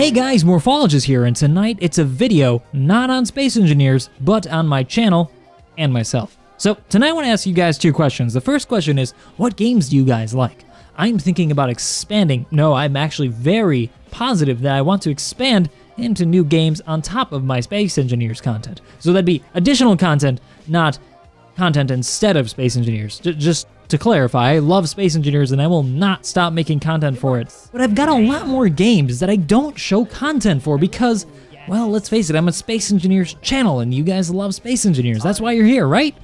Hey guys, Morphologis here, and tonight it's a video not on space engineers, but on my channel and myself. So tonight I want to ask you guys two questions. The first question is, what games do you guys like? I'm thinking about expanding. No, I'm actually very positive that I want to expand into new games on top of my Space Engineers content. So that'd be additional content, not content instead of Space Engineers. J- just to clarify, I love Space Engineers and I will not stop making content for it. But I've got a lot more games that I don't show content for because, well, let's face it, I'm a Space Engineers channel and you guys love Space Engineers. That's why you're here, right?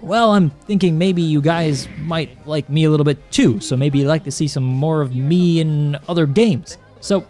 Well, I'm thinking maybe you guys might like me a little bit too, so maybe you'd like to see some more of me in other games. So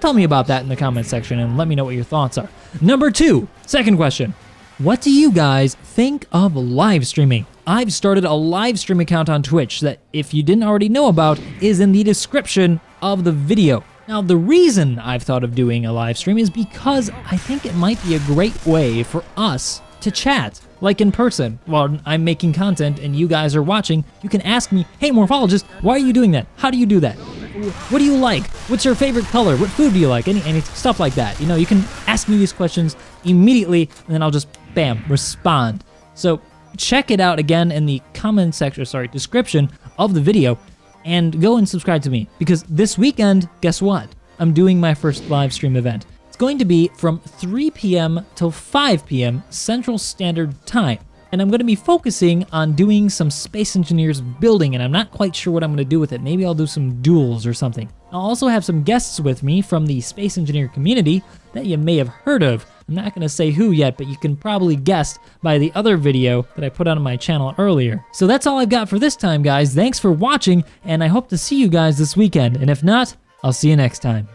tell me about that in the comment section and let me know what your thoughts are. Number two, second question. What do you guys think of live streaming? I've started a live stream account on Twitch that, if you didn't already know about, is in the description of the video. Now, the reason I've thought of doing a live stream is because I think it might be a great way for us to chat, like in person. While I'm making content and you guys are watching, you can ask me, hey, Morphologis, why are you doing that? How do you do that? What do you like? What's your favorite color? What food do you like? Any, any stuff like that. You know, you can ask me these questions immediately, and then I'll just, bam, respond. So check it out again in the comment section, sorry, description of the video, and go and subscribe to me. Because this weekend, guess what? I'm doing my first live stream event. It's going to be from 3 p.m. till 5 p.m. Central Standard Time. And I'm going to be focusing on doing some Space Engineers building, and I'm not quite sure what I'm going to do with it. Maybe I'll do some duels or something. I'll also have some guests with me from the Space Engineer community that you may have heard of. I'm not going to say who yet, but you can probably guess by the other video that I put on my channel earlier. So that's all I've got for this time, guys. Thanks for watching, and I hope to see you guys this weekend. And if not, I'll see you next time.